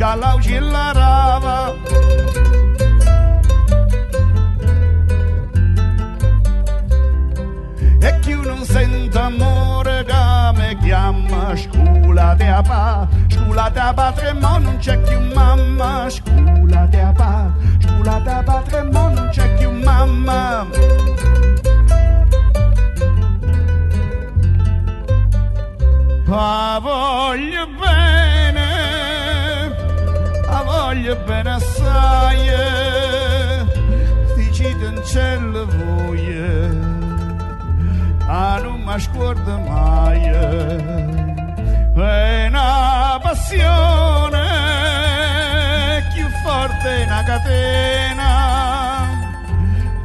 E Calauci la rava. E chi non sente amore che mi chiama sculate a pa, sculate a patremo non c'è più mamma, sculate a pa, sculate a patremo voglio bene assai, dici in cielo voi, ma non mi scordo mai. È una passione più forte una catena,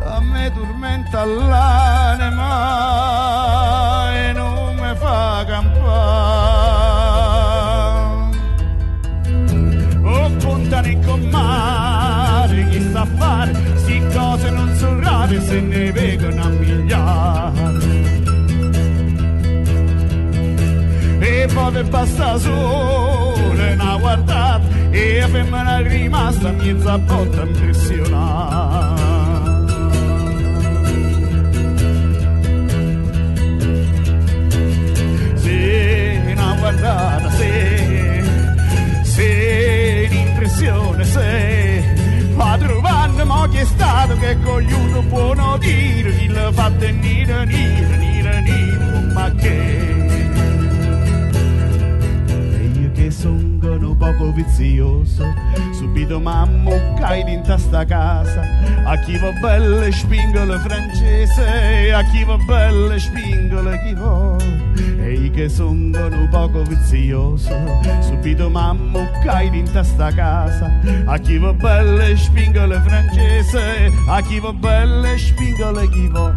a me tormenta l'anima se ne vedono a migliaia. E poi basta solo una guardata e la femmina è rimasta mezza botta impressionata. Che cogliuto buono dire, l'ha fatto nire, nire, nire, nire, ma che che sono poco vizioso subito m'ammuccai in sta casa. A chi va belle spingole francese a chi va belle spingole chi va e io che sono poco vizioso subito m'ammuccai in sta casa. A chi va belle spingole francese a chi va belle spingole chi va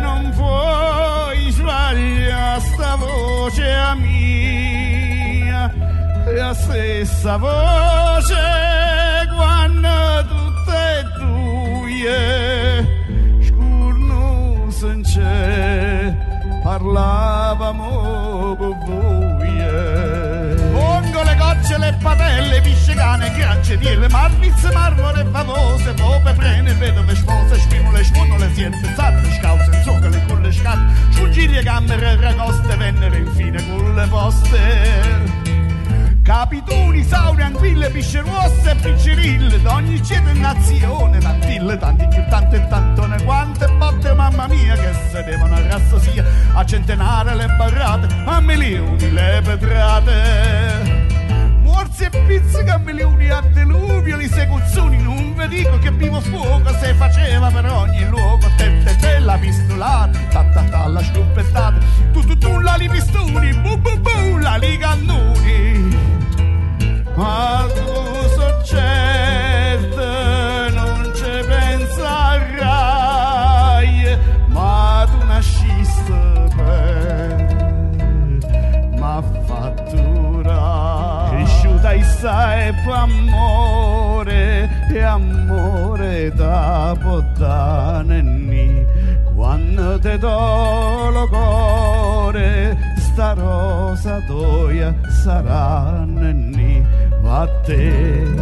non puoi sbagliare sta voce a mia. È la stessa voce Ioana, du te tue, scurno sence, parlavamo buie. Pongo le gocce, le patelle, viscegane, gracceriele, marmiz, marmore, favose, pope, prene, vedove, spose, spimole, scuonole, siete, zatte, scause, zoccole, culle, scatte, sfuggire, camere, ragoste, venere, infine, culle poste. Pisce rosse e piccerille d'ogni cielo e nazione, tantille, tanti più tante e tantone, quante botte, mamma mia, che sedevano a rassosia, a centenare le barrate, a milioni le pedrate. Morsi e pizzica a milioni a deluvio, le esecuzioni, non vi dico che vivo fuoco se faceva per ogni luogo, te te la pistolata, ta ta ta la sciuppettata, tu tu tu la li pistoni, Sai per amore, e amore da potanenni, quando te do lo cuore, sta rosa toia sarà nenni, vattene,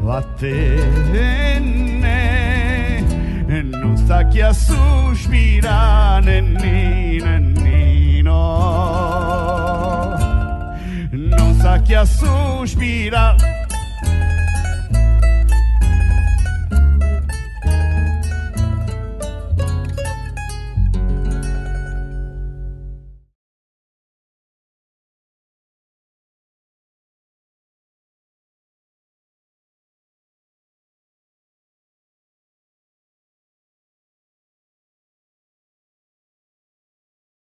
vattene, non sta chi a sospirare nenni, nenni, no, non sa chi a sospirare